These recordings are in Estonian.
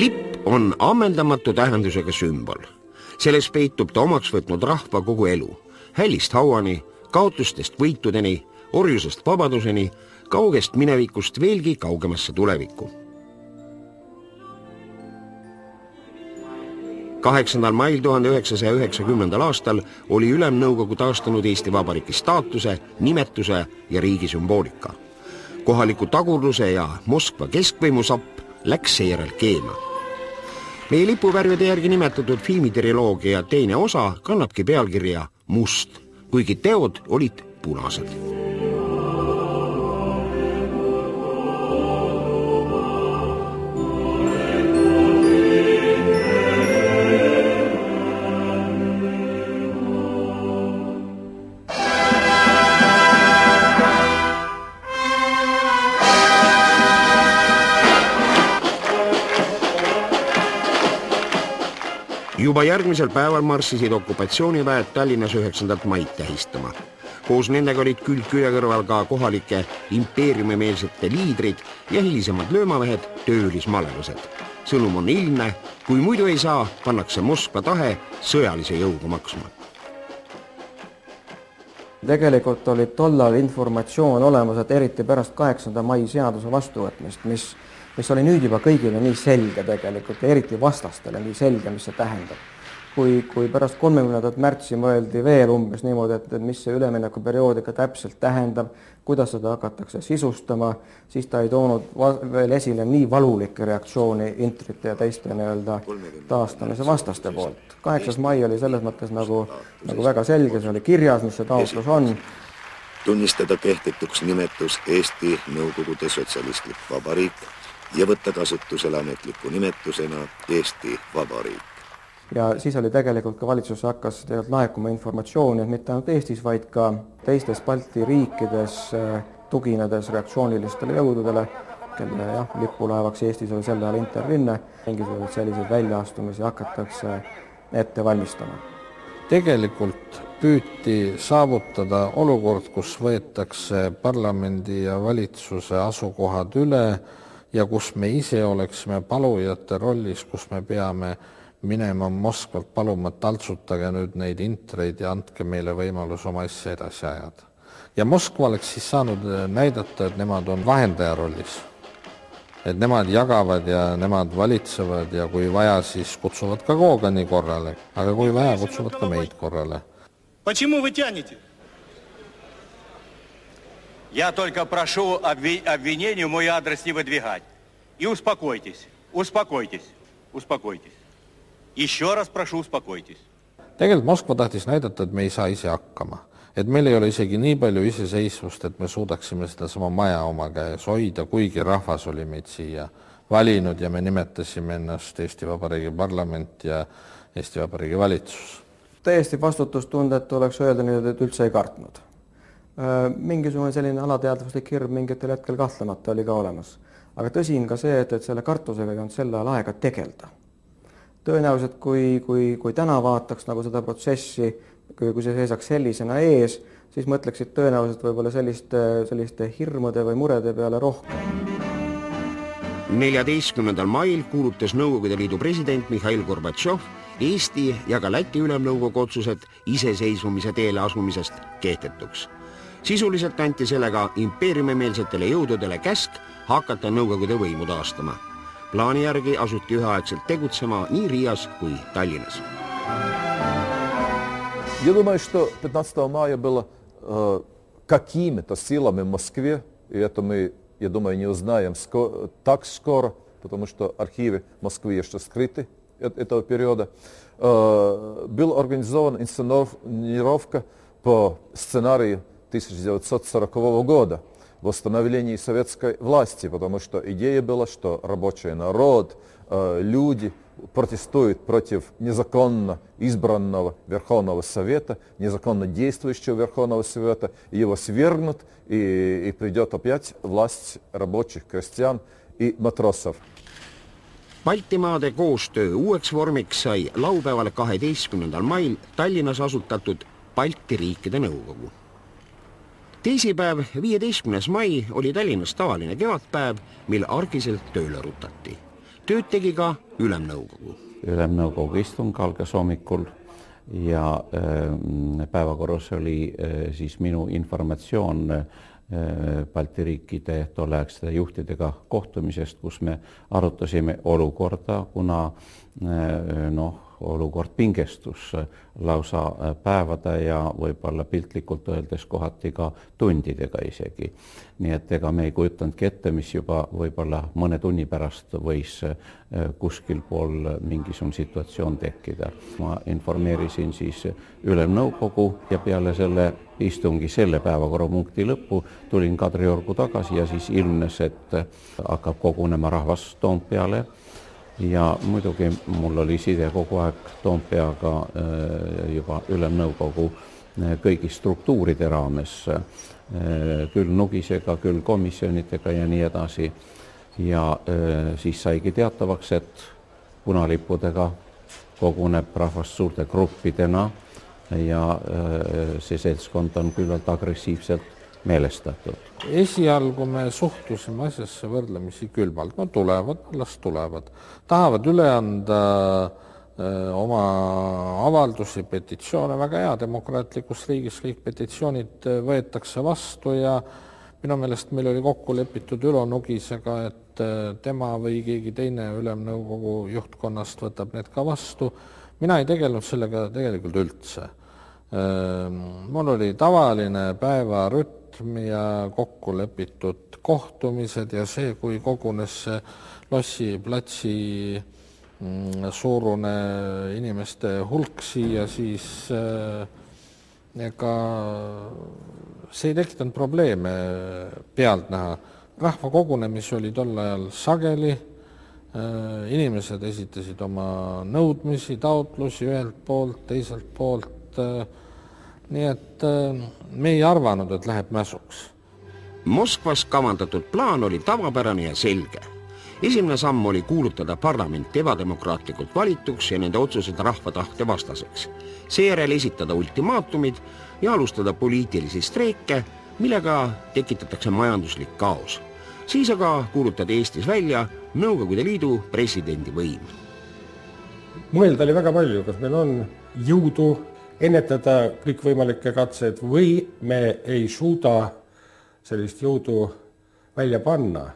lipp on ammendamatu tähendusega sümbol. selles peitub ta omaks võtnud rahva kogu elu, hällist hauani, kaotustest võitudeni, orjusest vabaduseni, kaugest minevikust veelgi kaugemasse tulevikku. kaheksandal mail tuhande üheksasaja üheksakümnendal aastal oli Ülemnõukogu taastanud Eesti Vabariigi staatuse, nimetuse ja riigi sümboolika. kohaliku tagurluse ja Moskva keskvõimu sapp läks seejärel keema. Meie lipuvärvide järgi nimetatud filmitriloogia teine osa kannabki pealkirja Must, kuigi teod olid punased juba järgmisel päeval marssisid okupatsiooniväed Tallinnas üheksandat maid tähistama. koos nendega olid külg külje kõrval ka kohalike impeeriumimeelsete liidrid ja hilisemad löömamehed, töölismalelased. sõnum on ilmne, kui muidu ei saa, pannakse Moskva tahe sõjalise jõuga maksma tegelikult oli tollal informatsioon olemas, et eriti pärast kaheksanda mai seaduse vastuvõtmist, mis mis oli nüüd juba kõigile nii selge tegelikult ja eriti vastastele nii selge, mis see tähendab. kui, kui pärast kolmekümnendat märtsi mõeldi veel umbes niimoodi, et, et mis see üleminekuperiood ikka täpselt tähendab, kuidas seda hakatakse sisustama, siis ta ei toonud veel esile nii valulikke reaktsiooni intrite ja teiste nii-öelda taastamise vastaste poolt. kaheksas mai oli selles mõttes nagu, nagu väga selge, see oli kirjas, mis see taotlus on tunnistada kehtetuks nimetus Eesti Nõukogude Sotsialistlik Vabariik ja võtta kasutusele ametliku nimetusena Eesti Vabariik. ja siis oli tegelikult ka valitsus hakkas tegelikult laekuma informatsiooni, et mitte ainult Eestis, vaid ka teistes Balti riikides äh, tuginedes reaktsioonilistele jõududele, kelle jah, lipulaevaks Eestis oli sel ajal Interrinne, mingisuguseid selliseid väljaastumisi hakatakse ette valmistama. tegelikult püüti saavutada olukord, kus võetakse parlamendi ja valitsuse asukohad üle ja kus me ise oleksime palujate rollis, kus me peame minema Moskvalt paluma, et taltsutage nüüd neid intreid ja andke meile võimalus oma asja edasi ajada. ja Moskva oleks siis saanud äh, näidata, et nemad on vahendaja rollis. et nemad jagavad ja nemad valitsevad ja kui vaja, siis kutsuvad ka Kogani korrale, aga kui vaja, kutsuvad ka meid korrale. Почему вы тянете? Я только прошу обвинению мой адрес не выдвигать. И успокойтесь, успокойтесь, успокойтесь. Еще раз прошу, успокойтесь. tegelikult Moskva tahtis näidata, et me ei saa ise hakkama, et meil ei ole isegi nii palju iseseisvust, et me suudaksime sedasama maja oma käes hoida, kuigi rahvas oli meid siia valinud ja me nimetasime ennast Eesti Vabariigi parlament ja Eesti Vabariigi valitsus. täiesti vastutustundetu oleks öelda nüüd, et üldse ei kartnud Äh, mingisugune selline alateadvuslik hirm mingitel hetkel kahtlemata oli ka olemas. aga tõsi on ka see, et, et selle kartusega ei olnud sel ajal aega tegeleda. tõenäoliselt kui, kui, kui täna vaataks nagu seda protsessi, kui, kui see seisaks sellisena ees, siis mõtleksid tõenäoliselt võib-olla selliste, selliste hirmude või murede peale rohkem. neljateistkümnendal mail kuulutas Nõukogude Liidu president Mihhail Gorbatšov Eesti ja ka Läti Ülemnõukogu otsused iseseisvumise teele asumisest kehtetuks sisuliselt anti sellega impeeriumimeelsetele jõududele käsk hakata Nõukogude võimu taastama. plaani järgi asuti üheaegselt tegutsema nii Riias kui Tallinnas. Я думаю, что 15 мая было э, какими-то силами в Москве, и это мы, я думаю, не узнаем ско так скоро, потому что архивы Москвы еще скрыты этого периода, э, была организована инсценировка по сценарию 1940 года, восстановлении советской власти, потому что идея была, что рабочий народ, э, люди протестуют против незаконно избранного Верховного Совета, незаконно действующего Верховного Совета, его свергнут, и, и придет опять власть рабочих, крестьян и матросов. Baltimaade koostöö uueks vormiks sai laupäeval, kaheteistkümnendal mail Tallinnas asutatud Balti riikide nõukogu teisipäev, viieteistkümnes mai oli Tallinnas tavaline kevadpäev, mil argiselt tööle rutati. tööd tegi ka Ülemnõukogu. ülemnõukogu istung algas hommikul ja äh, päevakorras oli äh, siis minu informatsioon äh, Balti riikide tolleaegsete juhtidega kohtumisest, kus me arutasime olukorda, kuna noh, olukord pingestus lausa päevade ja võib-olla piltlikult öeldes kohati ka tundidega isegi. nii et ega me ei kujutanudki ette, mis juba võib-olla mõne tunni pärast võis äh, kuskil pool mingisugune situatsioon tekkida. ma informeerisin siis Ülemnõukogu ja peale selle istungi selle päevakorrapunkti lõppu tulin Kadriorgu tagasi ja siis ilmnes, et hakkab kogunema rahvas Toompeale ja muidugi mul oli side kogu aeg Toompeaga äh, juba Ülemnõukogu äh, kõigi struktuuride raames, äh, küll Nugisega, küll komisjonidega ja nii edasi. ja siis saigi teatavaks, et punalippudega koguneb rahvas suurte gruppidena ja see seltskond on küllalt agressiivselt meelestatud. Esialgu me suhtusime asjasse võrdlemisi külmalt, no tulevad, las tulevad, tahavad üle anda öö, oma avaldusi, petitsioone, väga hea, demokraatlikus riigis kõik petitsioonid võetakse vastu ja minu meelest meil oli kokku lepitud Ülo Nugisega, et tema või keegi teine Ülemnõukogu juhtkonnast võtab need ka vastu. mina ei tegelenud sellega tegelikult üldse. mul oli tavaline päevarütm, rütm ja kokku lepitud kohtumised ja see, kui kogunes see Lossi platsi mm, suurune inimeste hulk siia, siis äh, ega see ei tekitanud probleeme pealtnäha. rahvakogunemisi oli tol ajal sageli, äh, inimesed esitasid oma nõudmisi, taotlusi ühelt poolt, teiselt poolt äh, nii et äh, me ei arvanud, et läheb mässuks. Moskvas kavandatud plaan oli tavapärane ja selge. esimene samm oli kuulutada parlament ebademokraatlikult valituks ja nende otsused rahva tahte vastaseks. seejärel esitada ultimaatumid ja alustada poliitilisi streike, millega tekitatakse majanduslik kaos. siis aga kuulutada Eestis välja Nõukogude Liidu presidendi võim. mõelda oli väga palju, kas meil on jõudu ennetada kõikvõimalikke katseid või me ei suuda sellist jõudu välja panna.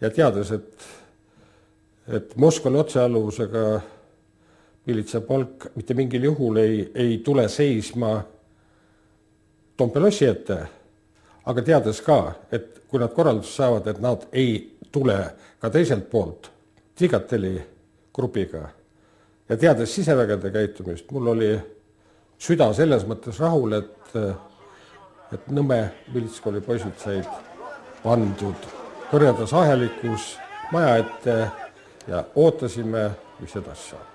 ja teades, et, et Moskvale otsealluvusega miilitsapolk mitte mingil juhul ei, ei tule seisma Toompea lossi ette, aga teades ka, et kui nad korraldust saavad, et nad ei tule ka teiselt poolt Tigateli grupiga ja teades sisevägede käitumist, mul oli süda selles mõttes rahul, et, et Nõmme militskooli poisid said pandud hõredas ahelikus maja ette ja ootasime, mis edasi saab.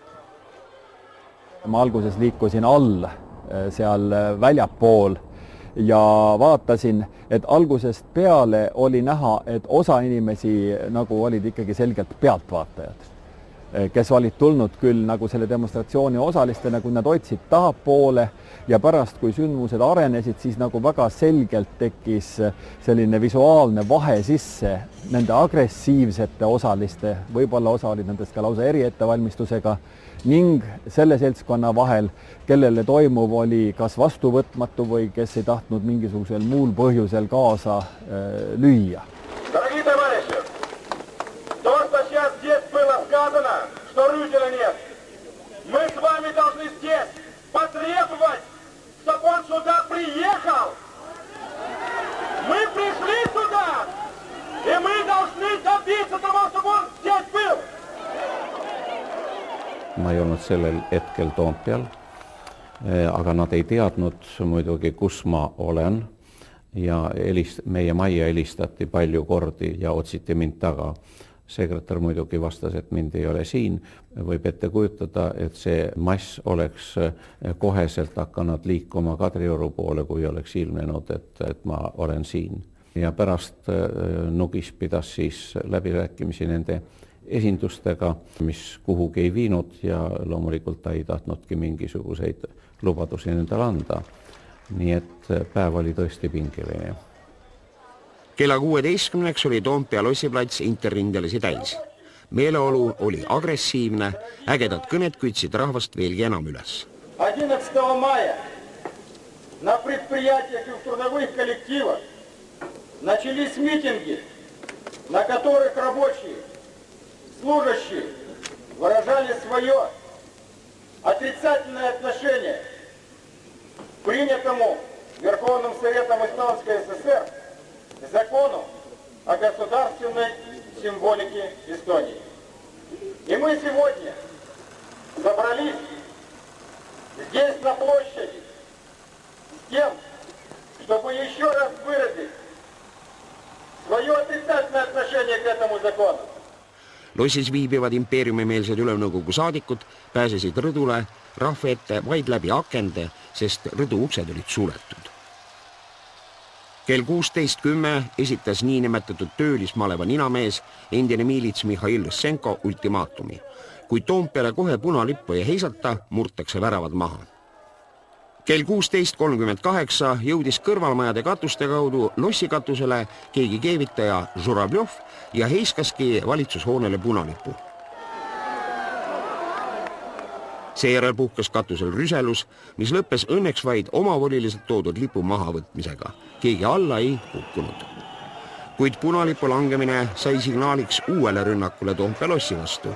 ma alguses liikusin all seal väljapool ja vaatasin, et algusest peale oli näha, et osa inimesi nagu olid ikkagi selgelt pealtvaatajad Eh, kes olid tulnud küll nagu selle demonstratsiooni osalistena, kui nad hoidsid tahapoole ja pärast, kui sündmused arenesid, siis nagu väga selgelt tekkis selline visuaalne vahe sisse nende agressiivsete osaliste, võib-olla osa olid nendest ka lausa eriettevalmistusega, ning selle seltskonna vahel, kellele toimuv oli kas vastuvõtmatu või kes ei tahtnud mingisugusel muul põhjusel kaasa äh, lüüa потребовать, чтобы он сюда приехал. Мы пришли сюда, и мы должны добиться того, чтобы он здесь был. ma ei olnud sellel hetkel Toompeal, eh, aga nad ei teadnud muidugi, kus ma olen ja helist-, meie majja helistati palju kordi ja otsiti mind taga sekretär muidugi vastas, et mind ei ole siin, võib ette kujutada, et see mass oleks eh, koheselt hakanud liikuma Kadrioru poole, kui oleks ilmnenud, et, et ma olen siin. ja pärast eh, Nugis pidas siis läbirääkimisi nende esindustega, mis kuhugi ei viinud ja loomulikult ta ei tahtnudki mingisuguseid lubadusi nendele anda. nii et eh, päev oli tõesti pingeline kella kuueteistkümneks oli Toompea lossiplats interrindelisi täis. meeleolu oli agressiivne, ägedad kõned kütsid rahvast veelgi enam üles. на предприятиях и в начались митинги, на которых рабочие, служащие выражали свое отрицательное отношение к принятому Верховным Советом Эстонской ССР закону о государственной символике Эстонии. И мы сегодня собрались здесь, на площади, с тем, чтобы еще раз выразить свое отрицательное отношение к этому закону. lossis viibivad impeeriumimeelsed Ülemnõukogu saadikud pääsesid rõdule rahva ette vaid läbi akende, sest rõdu uksed olid suletud. kell kuusteist kümme esitas niinimetatud töölismaleva ninamees, endine miilits Mihhail Lõssenko ultimaatumi. kui Toompeale kohe punalippu ei heisata, murtakse väravad maha kell kuusteist kolmkümmend kaheksa jõudis kõrvalmajade katuste kaudu lossikatusele keegi keevitaja Žuravljov ja heiskaski valitsushoonele punalipu. Seejärel puhkes katusel rüselus, mis lõppes õnneks vaid omavoliliselt toodud lipu mahavõtmisega. keegi alla ei kukkunud. kuid punalipu langemine sai signaaliks uuele rünnakule Toompea lossi vastu.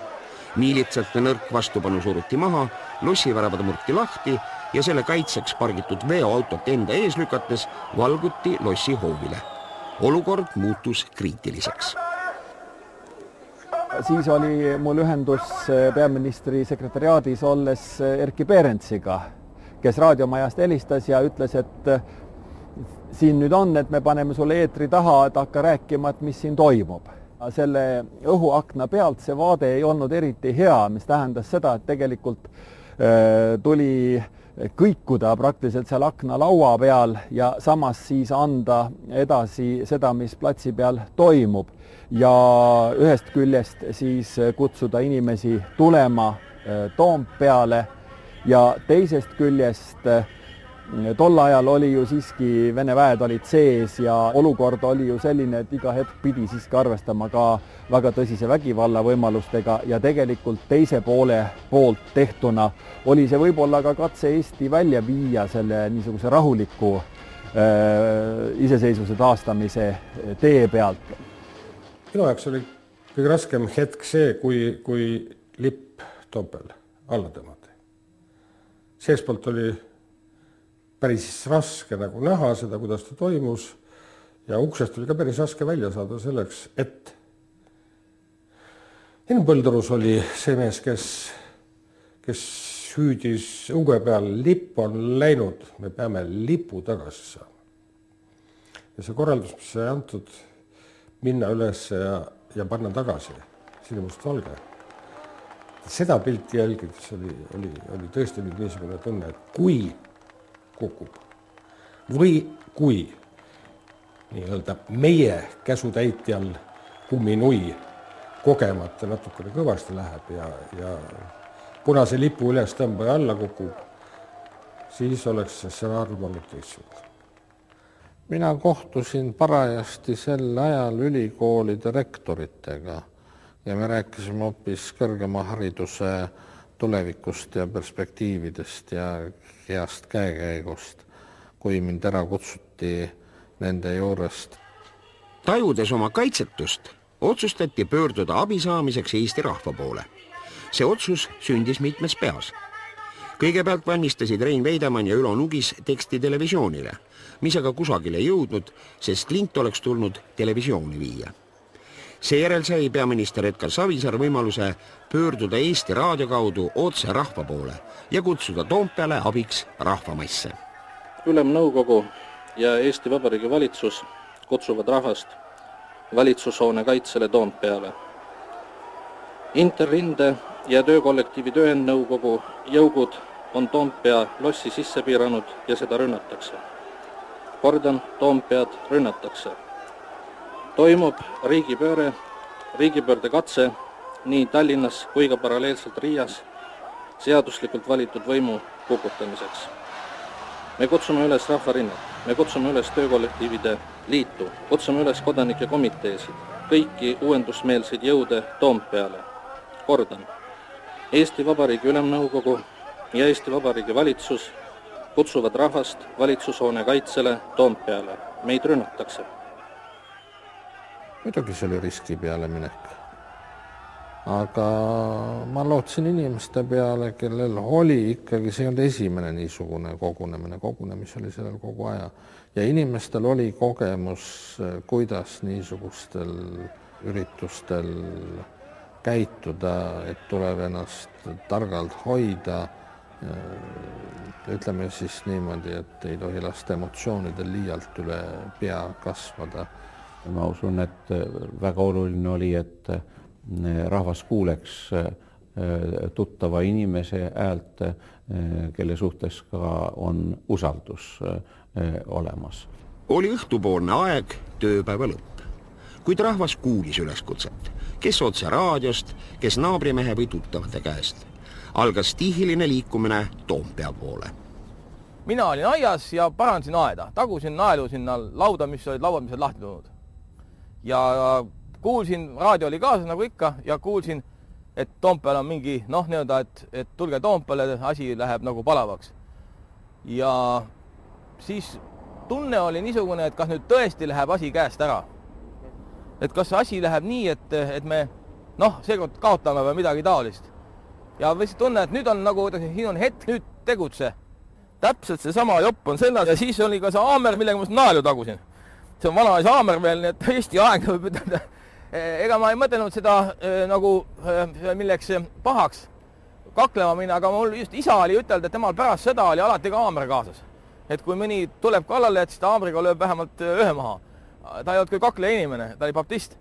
miilitsate nõrk vastupanu suruti maha, lossiväravad murti lahti ja selle kaitseks pargitud veoautot enda ees lükates valguti lossi hoovile. olukord muutus kriitiliseks. Siis oli mul ühendus peaministri sekretäriaadis olles Erkki Perentsiga, kes raadiomajast helistas ja ütles, et siin nüüd on, et me paneme sulle eetri taha, et hakka rääkima, et mis siin toimub. selle õhuakna pealt see vaade ei olnud eriti hea, mis tähendas seda, et tegelikult tuli kõikuda praktiliselt seal aknalaua peal ja samas siis anda edasi seda, mis platsi peal toimub ja ühest küljest siis kutsuda inimesi tulema Toompeale ja teisest küljest tol ajal oli ju siiski Vene väed olid sees ja olukord oli ju selline, et iga hetk pidi siiski arvestama ka väga tõsise vägivalla võimalustega ja tegelikult teise poole poolt tehtuna oli see võib-olla ka katse Eesti välja viia selle niisuguse rahuliku äh, iseseisvuse taastamise tee pealt. Minu jaoks oli kõige raskem hetk see, kui, kui lipp Toompeal alla tõmmati. seestpoolt oli päris raske nagu näha seda, kuidas ta toimus ja uksest oli ka päris raske välja saada selleks, et Henn Põldorus oli see mees, kes, kes hüüdis õue peal, lipp on läinud, me peame lipu tagasi saama. ja see korraldus, mis sai antud, minna üles ja, ja panna tagasi sinimustvalge. seda pilti jälgides oli, oli, oli tõesti nüüd niisugune tunne, et kui kukub või kui nii-öelda meie käsutäitjal kumminui kogemata natukene kõvasti läheb ja, ja punase lipu ülestõmbaja alla kukub, siis oleks see stsenaarium olnud teistsugune. Mina kohtusin parajasti sel ajal ülikoolide rektoritega ja me rääkisime hoopis kõrgema hariduse tulevikust ja perspektiividest ja heast käekäigust, kui mind ära kutsuti nende juurest. tajudes oma kaitsetust, otsustati pöörduda abi saamiseks Eesti rahva poole. see otsus sündis mitmes peas. kõigepealt valmistasid Rein Veidemann ja Ülo Nugis teksti televisioonile, mis aga kusagile jõudnud, sest lint oleks tulnud televisiooni viia seejärel sai peaminister Edgar Savisaar võimaluse pöörduda Eesti Raadio kaudu otse rahva poole ja kutsuda Toompeale abiks rahvamasse. ülemnõukogu ja Eesti Vabariigi valitsus kutsuvad rahvast valitsushoone kaitsele Toompeale. Interrinde ja töökollektiivi tööandnõukogu jõugud on Toompea lossi sisse piiranud ja seda rünnatakse. Kordan, Toompead rünnatakse toimub riigipööre, riigipöörde katse nii Tallinnas kui ka paralleelselt Riias seaduslikult valitud võimu kukutamiseks. me kutsume üles rahvarinnet, me kutsume üles töökollektiivide liitu, kutsume üles kodanike komiteesid, kõiki uuendusmeelseid jõude Toompeale. kordan, Eesti Vabariigi Ülemnõukogu ja Eesti Vabariigi valitsus kutsuvad rahvast valitsushoone kaitsele Toompeale. meid rünnatakse. muidugi see oli riski peale minek. aga ma lootsin inimeste peale, kellel oli ikkagi, see ei olnud esimene niisugune kogunemine, kogunemisi oli sellel kogu aja ja inimestel oli kogemus, kuidas niisugustel üritustel käituda, et tuleb ennast targalt hoida ütleme siis niimoodi, et ei tohi lasta emotsioonidel liialt üle pea kasvada. ma usun, et väga oluline oli, et rahvas kuuleks tuttava inimese häält, kelle suhtes ka on usaldus olemas. oli õhtupoolne aeg, tööpäeva lõpp. kuid rahvas kuulis üleskutset, kes otse raadiost, kes naabrimehe või tuttavate käest algas stihiline liikumine Toompea poole. mina olin aias ja parandasin aeda, tagusin naelu sinna lauda, mis olid lauad, mis olid lahti tulnud. ja kuulsin, raadio oli kaasas nagu ikka ja kuulsin, et Toompeal on mingi noh, nii-öelda, et, et tulge Toompeale, asi läheb nagu palavaks. ja siis tunne oli niisugune, et kas nüüd tõesti läheb asi käest ära. et kas asi läheb nii, et, et me noh, seekord kaotame või midagi taolist ja lihtsalt tunne, et nüüd on nagu, siin on hetk, nüüd tegutse. täpselt seesama jopp on seljas ja siis oli ka see haamer, millega ma seda naelu tagusin. see on vanaisa haamer veel, nii et Eesti aeg võib ütelda. ega ma ei mõtelnud seda äh, nagu äh, milleks pahaks kaklema minna, aga mul just isa oli ütelnud, et temal pärast sõda oli alati ka haamer kaasas. et kui mõni tuleb kallale, et siis ta haamriga lööb vähemalt ühe maha. ta ei olnud küll kakleja inimene, ta oli baptist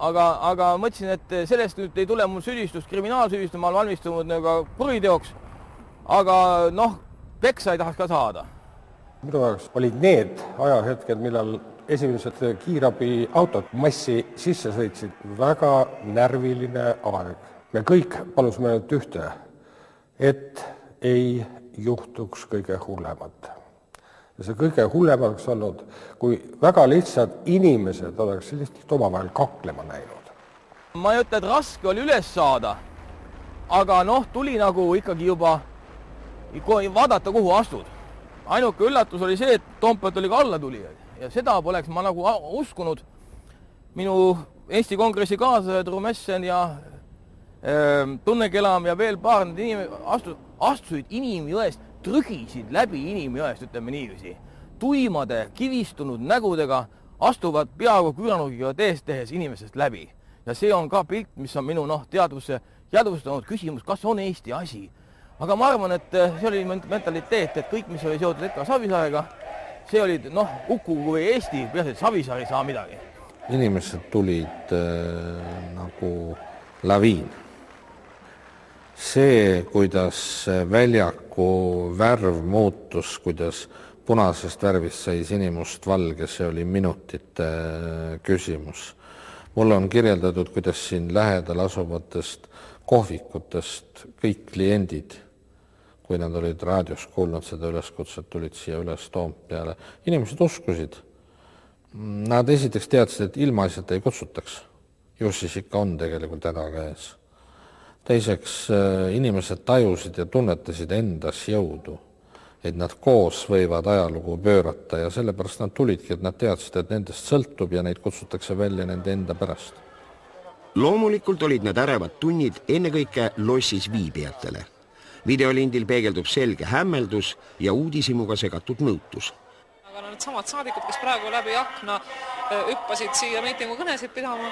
aga, aga mõtlesin, et sellest nüüd ei tule mul süüdistust, kriminaalsüüdistust, ma olen valmistunud nagu kuriteoks. aga noh, peksa ei tahaks ka saada. minu jaoks olid need ajahetked, millal esimesed kiirabiautod massi sisse sõitsid, väga närviline aeg. me kõik palusime ainult ühte, et ei juhtuks kõige hullemat ja see kõige hullem oleks olnud, kui väga lihtsad inimesed oleks lihtsalt omavahel kaklema näinud. ma ei ütle, et raske oli üles saada, aga noh, tuli nagu ikkagi juba vaadata, kuhu astud. ainuke üllatus oli see, et Toompealt oli ka allatulijaid ja seda poleks ma nagu uskunud. minu Eesti Kongressi kaaslased Rumessen ja äh, Tunne Kelam ja veel paar astu-, astusid inimjõest trügisid läbi inimjõest, ütleme niiviisi. tuimade, kivistunud nägudega astuvad peaaegu küünarnukiga teest tehes inimestest läbi. ja see on ka pilt, mis on minu noh, teadvusse jadvustanud küsimus, kas on Eesti asi. aga ma arvan, et eh, see oli mentaliteet, et kõik, mis oli seotud Edgar Savisaarega, see oli noh, Uku või Eesti, peaasi, et Savisaar ei saa midagi. inimesed tulid äh, nagu laviin see, kuidas väljaku värv muutus, kuidas punasest värvist sai sinimustvalge, see oli minutite küsimus. mulle on kirjeldatud, kuidas siin lähedal asuvatest kohvikutest kõik kliendid, kui nad olid raadios kuulnud seda üleskutset, tulid siia üles Toompeale. inimesed uskusid. Nad esiteks teadsid, et ilmaasjata ei kutsutaks. ju siis ikka on tegelikult häda käes teiseks, äh, inimesed tajusid ja tunnetasid endas jõudu, et nad koos võivad ajalugu pöörata ja sellepärast nad tulidki, et nad teadsid, et nendest sõltub ja neid kutsutakse välja nende enda pärast. loomulikult olid need ärevad tunnid ennekõike lossis viibijatele. videolindil peegeldub selge hämmeldus ja uudishimuga segatud nõutus aga no needsamad saadikud, kes praegu läbi akna äh, hüppasid siia miitingu kõnesid pidama,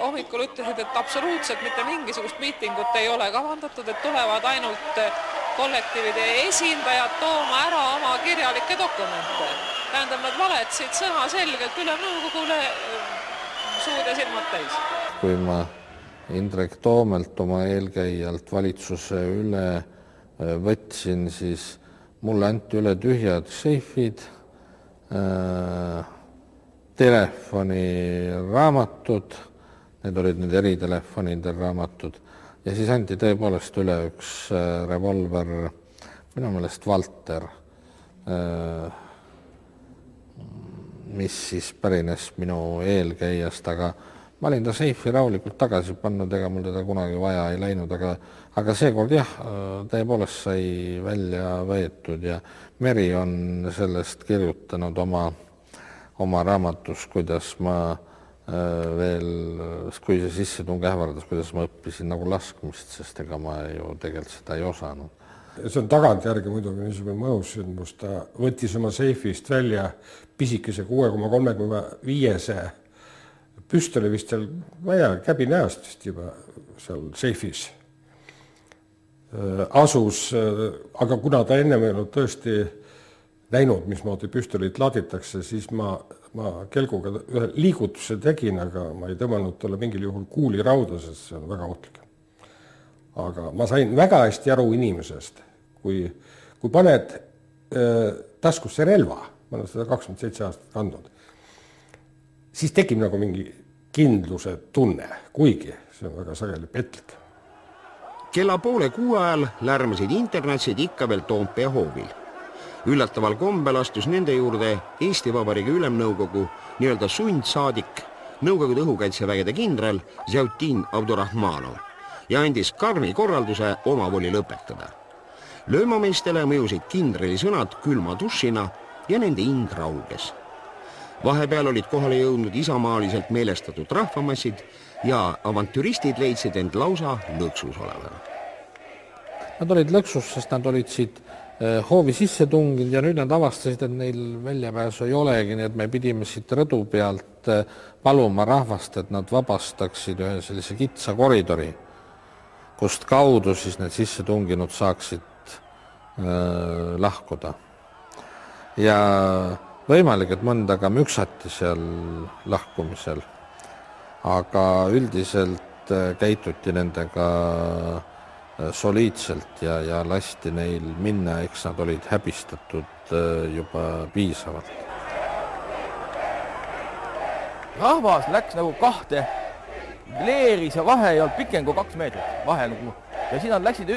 hommikul ütlesid, et absoluutselt mitte mingisugust miitingut ei ole kavandatud, et tulevad ainult kollektiivide esindajad tooma ära oma kirjalikke dokumente. tähendab, nad valetasid sõnaselgelt Ülemnõukogule suud ja silmad täis. kui ma Indrek Toomelt, oma eelkäijalt valitsuse üle võtsin, siis mulle anti üle tühjad seifid Äh, telefoniraamatud, need olid nüüd eritelefonidel raamatud. Ja siis anti tõepoolest üle üks äh, revolver, minu meelest Valter, äh, mis siis pärines minu eelkäijast, aga ma olin ta seifi rahulikult tagasi pannud, ega mul teda kunagi vaja ei läinud, aga aga seekord jah, tõepoolest sai välja võetud ja Meri on sellest kirjutanud oma, oma raamatus, kuidas ma äh, veel, kui see sissetung ähvardas, kuidas ma õppisin nagu laskmist, sest ega ma ju tegelikult seda ei osanud. see on tagantjärgi muidugi niisugune mõjus sündmus, ta võttis oma seifist välja pisikese kuue koma kolmekümne viiese püstoli vist seal, ma ei tea, käbi näost vist juba seal seifis Äh, asus, äh, aga kuna ta ennem ei olnud tõesti näinud, mismoodi püstolit laaditakse, siis ma, ma kelguga ühe liigutuse tegin, aga ma ei tõmmanud talle mingil juhul kuuli rauda, sest see on väga ohtlik. aga ma sain väga hästi aru inimesest, kui, kui paned äh, taskusse relva, ma olen seda kakskümmend seitse aastat kandnud, siis tekib nagu mingi kindluse tunne, kuigi see on väga sageli petlik kella poole kuue ajal lärmasid internatsid ikka veel Toompea hoovil. Üllataval kombel astus nende juurde Eesti Vabariigi Ülemnõukogu nii-öelda sundsaadik, Nõukogude õhukaitsevägede kindral Zjautin Abdurrahmanov ja andis karmi korralduse omavoli lõpetada. löömameestele mõjusid kindrali sõnad külma dušina ja nende hing rauges. vahepeal olid kohale jõudnud isamaaliselt meelestatud rahvamassid ja avantüristid leidsid end lausa lõksus olevana. Nad olid lõksus, sest nad olid siit hoovi sisse tunginud ja nüüd nad avastasid, et neil väljapääsu ei olegi, nii et me pidime siit rõdu pealt eh, paluma rahvast, et nad vabastaksid ühe sellise kitsa koridori, kust kaudu siis need sissetunginud saaksid äh, lahkuda. ja võimalik, et mõnda ka müksati seal lahkumisel aga üldiselt äh, käituti nendega äh, soliidselt ja, ja lasti neil minna, eks nad olid häbistatud äh, juba piisavalt. rahvas läks nagu kahte, leeris ja vahe ei olnud pikem kui kaks meetrit, vahe nagu ja siis nad läksid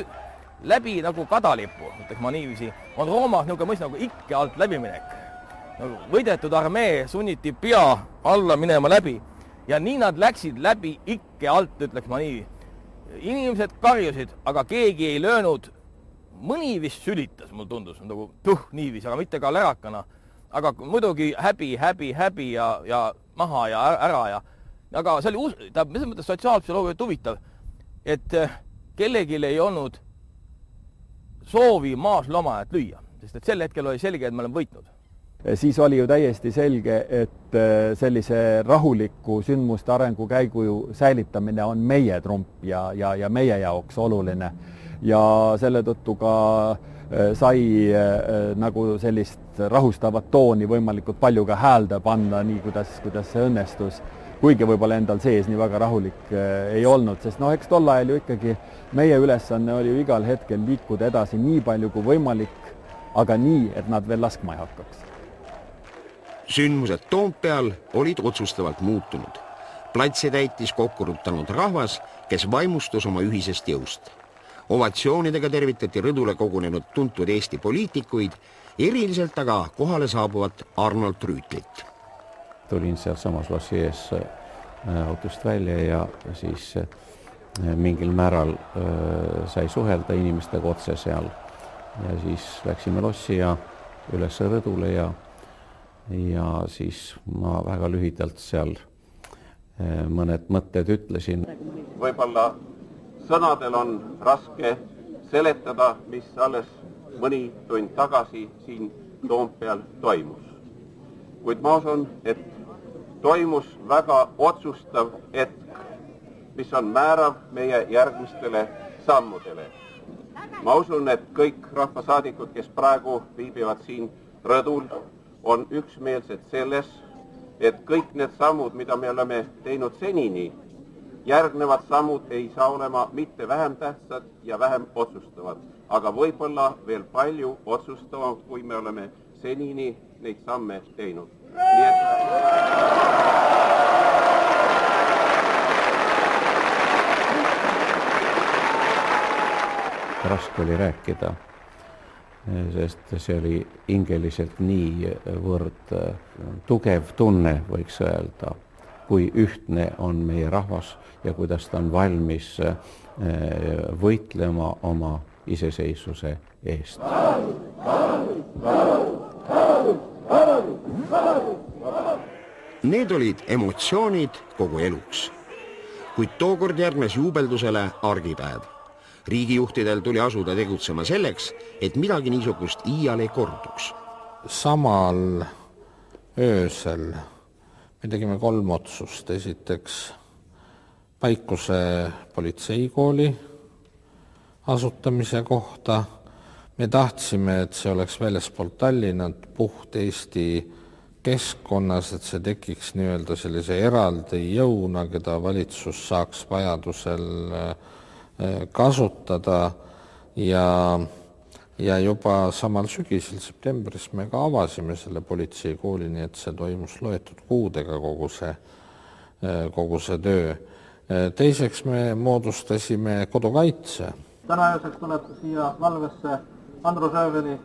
läbi nagu kadalipu, ütleks ma niiviisi. on Roomas niisugune mõiste nagu ikke alt läbiminek. nagu võidetud armee sunniti pea alla minema läbi ja nii nad läksid läbi ikke alt, ütleks ma nii. Inimesed karjusid, aga keegi ei löönud. mõni vist sülitas, mulle tundus nagu tuh niiviisi, aga mitte ka lärakana. aga muidugi häbi, häbi, häbi ja, ja maha ja ära ja aga see oli, tähendab, selles mõttes sotsiaalpsühholoogiat huvitav, et eh, kellelgi ei olnud soovi maas lomajat lüüa, sest et sel hetkel oli selge, et me oleme võitnud siis oli ju täiesti selge, et äh, sellise rahuliku sündmuste arengukäigu säilitamine on meie trump ja, ja, ja meie jaoks oluline. ja selle tõttu ka äh, sai nagu sellist rahustavat tooni võimalikult palju ka häälde panna, nii kuidas, kuidas see õnnestus. kuigi võib-olla endal sees nii väga rahulik ei olnud, sest noh, eks tol ajal ju ikkagi meie ülesanne oli ju igal hetkel liikuda edasi nii palju kui võimalik, aga nii, et nad veel laskma ei hakkaks sündmused Toompeal olid otsustavalt muutunud. platsi täitis kokku rutanud rahvas, kes vaimustus oma ühisest jõust. ovatsioonidega tervitati rõdule kogunenud tuntud Eesti poliitikuid, eriliselt aga kohale saabuvat Arnold Rüütlit. tulin sealsamas lossi ees äh, autost välja ja siis äh, mingil määral äh, sai suhelda inimestega otse seal ja siis läksime lossi ja üles rõdule ja ja siis ma väga lühidalt seal eh, mõned mõtted ütlesin. võib-olla sõnadel on raske seletada, mis alles mõni tund tagasi siin Toompeal toimus. kuid ma usun, et toimus väga otsustav hetk, mis on määrav meie järgmistele sammudele. ma usun, et kõik rahvasaadikud, kes praegu viibivad siin rõdul, on üksmeelsed selles, et kõik need sammud, mida me oleme teinud senini, järgnevad sammud ei saa olema mitte vähem tähtsad ja vähem otsustavad, aga võib-olla veel palju otsustavam, kui me oleme senini neid samme teinud. nii et raske oli rääkida sest see oli hingeliselt niivõrd äh, tugev tunne, võiks öelda. kui ühtne on meie rahvas ja kuidas ta on valmis võitlema oma iseseisvuse eest. Need olid emotsioonid kogu eluks. kuid tookord järgnes juubeldusele argipäev. Riigijuhtidel tuli asuda tegutsema selleks, et midagi niisugust iial ei korduks. samal öösel me tegime kolm otsust, esiteks Paikuse politseikooli asutamise kohta. me tahtsime, et see oleks väljaspoolt Tallinnat puht Eesti keskkonnas, et see tekiks nii-öelda sellise eraldi jõuna, keda valitsus saaks vajadusel äh, kasutada ja, ja juba samal sügisel, septembris me ka avasime selle politseikooli, nii et see toimus loetud kuudega, kogu see, äh, kogu see töö. Äh, teiseks me moodustasime kodukaitse. täna ööseks tuleb siia valvesse Andrus Ööveli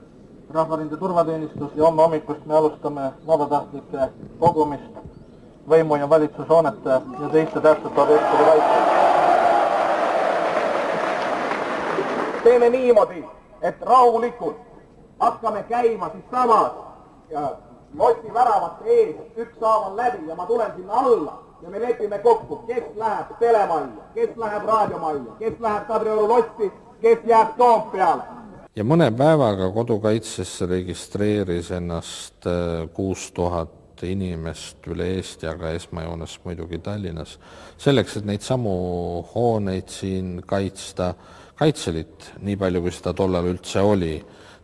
Rahvarinde turvateenistus ja homme hommikust me alustame vabatahtlike kogumist võimu- ja valitsushoonete ja teiste tähtsate objektide kaitseks. Teeme niimoodi, et rahulikult hakkame käima siitsamas lossi väravate ees ükshaaval läbi ja ma tulen sinna alla ja me lepime kokku, kes läheb telemajja, kes läheb raadiomajja, kes läheb Kadrioru lossi, kes jääb Toompeale ja mõne päevaga kodukaitsesse registreeris ennast äh, kuus tuhat inimest üle Eesti, aga esmajoones muidugi Tallinnas, selleks, et neid samu hooneid siin kaitsta. Kaitseliit, nii palju kui seda tollal üldse oli,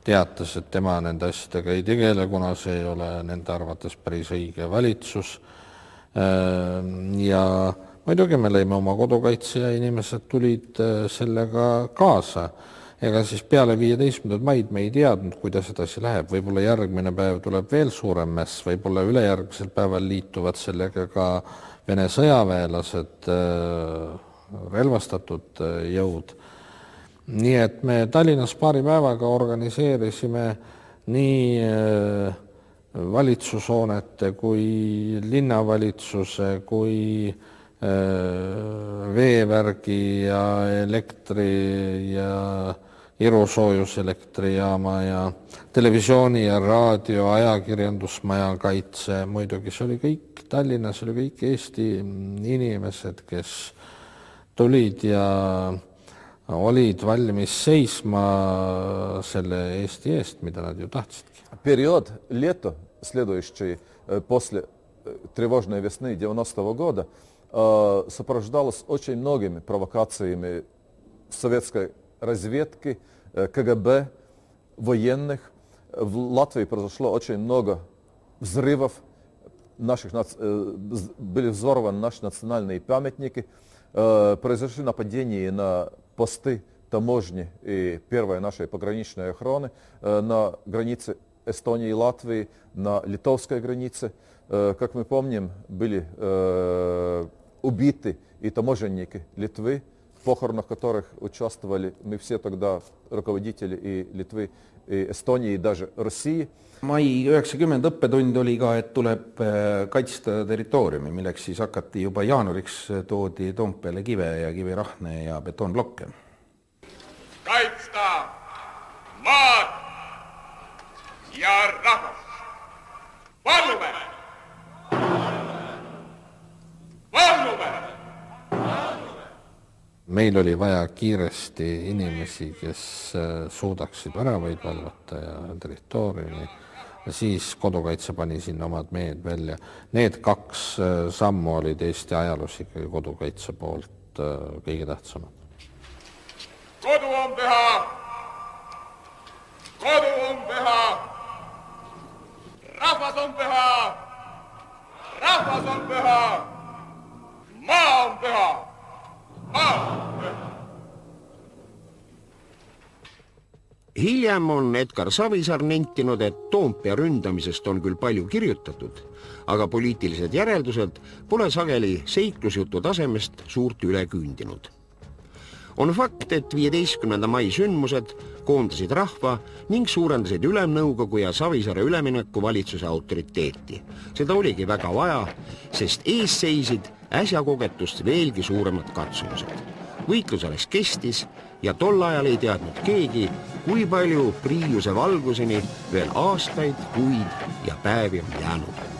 teatas, et tema nende asjadega ei tegele, kuna see ei ole nende arvates päris õige valitsus. Äh, ja muidugi me lõime oma kodukaitse ja inimesed tulid äh, sellega kaasa ega siis peale viieteistkümnendat maid me ei teadnud, kuidas edasi läheb, võib-olla järgmine päev tuleb veel suurem mäss, võib-olla ülejärgmisel päeval liituvad sellega ka Vene sõjaväelased, äh, relvastatud äh, jõud. Nii et me Tallinnas paari päevaga organiseerisime nii äh, valitsushoonete kui linnavalitsuse kui veevärgi ja elektri ja Iru soojuselektrijaama ja televisiooni ja raadio, ajakirjandusmaja kaitse, muidugi see oli kõik Tallinnas, oli kõik Eesti inimesed, kes tulid ja olid valmis seisma selle Eesti eest, mida nad ju tahtsidki. Период лето, следующий после тревожной весны 90-го года, сопровождалось очень многими провокациями советской разведки, КГБ, военных. В Латвии произошло очень много взрывов, наших, были взорваны наши национальные памятники, произошли нападения на посты таможни и первой нашей пограничной охраны на границе Эстонии и Латвии, на литовской границе. Как мы помним, были убиты и таможенники Литвы, похоронах которых участвовали мы все тогда, руководители и Литвы, и Эстонии, и даже России. mai üheksakümmend õppetund oli ka, et tuleb kaitsta territooriumi, milleks siis hakati juba jaanuariks, toodi Toompeale kive ja kivirahne ja betoonblokke. kaitsta maad ja rahvast. vannume! meil oli vaja kiiresti inimesi, kes suudaksid väravaid valvata ja territooriumi siis kodukaitse pani sinna omad mehed välja. Need kaks sammu olid Eesti ajaloos ikkagi kodukaitse poolt kõige tähtsamad. kodu on püha, kodu on püha, rahvas on püha, rahvas on püha, maa on püha hiljem on Edgar Savisaar nentinud, et Toompea ründamisest on küll palju kirjutatud, aga poliitilised järeldused pole sageli seiklusjutu tasemest suurt üle küündinud. on fakt, et viieteistkümnenda mai sündmused koondasid rahva ning suurendasid Ülemnõukogu ja Savisaare üleminekuvalitsuse autoriteeti. seda oligi väga vaja, sest ees seisid äsja kogetust veelgi suuremad katsumused. Võitlus alles kestis ja tol ajal ei teadnud keegi, kui palju Priiuse valguseni veel aastaid, kuid ja päevi on jäänud